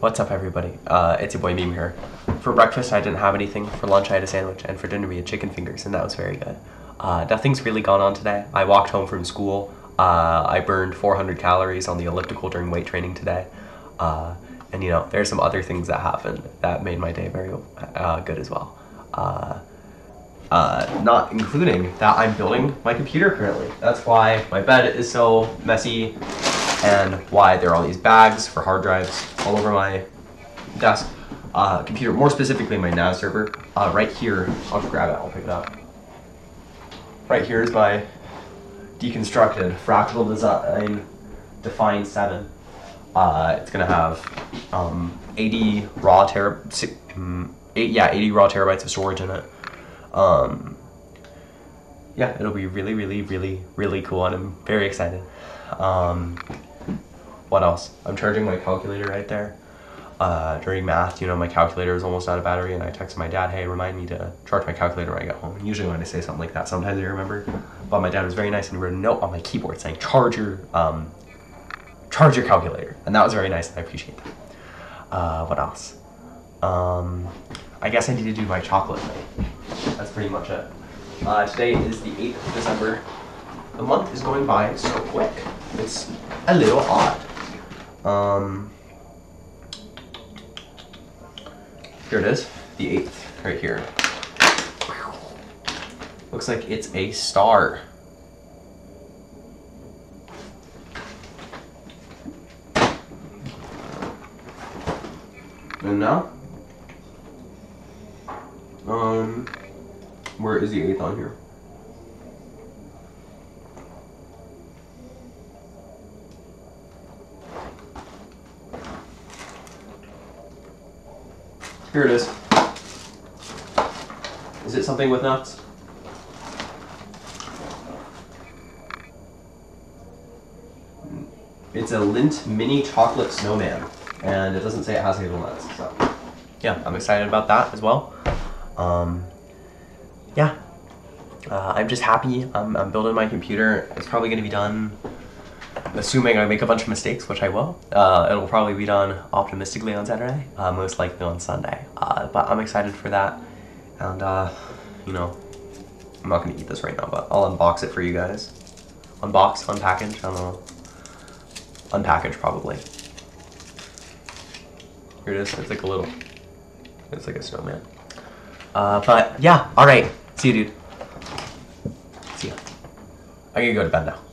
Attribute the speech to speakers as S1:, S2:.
S1: What's up, everybody? Uh, it's your boy Meme here. For breakfast, I didn't have anything. For lunch, I had a sandwich, and for dinner, we had chicken fingers, and that was very good. Uh, nothing's really gone on today. I walked home from school. Uh, I burned 400 calories on the elliptical during weight training today. Uh, and you know, there's some other things that happened that made my day very uh, good as well. Uh, not including that I'm building my computer currently. That's why my bed is so messy and why there are all these bags for hard drives all over my desk. Uh, computer, more specifically my NAS server. Uh, right here, I'll grab it, I'll pick it up. Right here is my deconstructed fractal design define 7. Uh, it's gonna have um, 80 raw um, eight, yeah, 80 raw terabytes of storage in it. Um, yeah, it'll be really, really, really, really cool, and I'm very excited. Um, what else? I'm charging my calculator right there. Uh, during math, you know, my calculator is almost out of battery, and I texted my dad, "Hey, remind me to charge my calculator when I get home." And usually, when I say something like that, sometimes I remember. But my dad was very nice and wrote a note on my keyboard saying, "Charge your, um, charge your calculator," and that was very nice, and I appreciate that. Uh, what else? Um, I guess I need to do my chocolate thing. That's pretty much it. Uh, today is the 8th of December. The month is going by so quick. It's a little odd. Um, here it is, the 8th, right here. Looks like it's a star. And now? Um, where is the 8th on here? Here it is. Is it something with nuts? It's a Lindt mini chocolate snowman, and it doesn't say it has hazelnuts. So, yeah, I'm excited about that as well. Um, yeah, uh, I'm just happy. I'm, I'm building my computer. It's probably going to be done, assuming I make a bunch of mistakes, which I will. Uh, it'll probably be done optimistically on Saturday, uh, most likely on Sunday. Uh, but I'm excited for that. And, uh, you know, I'm not going to eat this right now, but I'll unbox it for you guys. Unbox, unpackage, I don't know. Unpackage, probably. Here it is. It's like a little, it's like a snowman. Uh, but yeah, alright. See you, dude. See ya. I'm gonna go to bed now.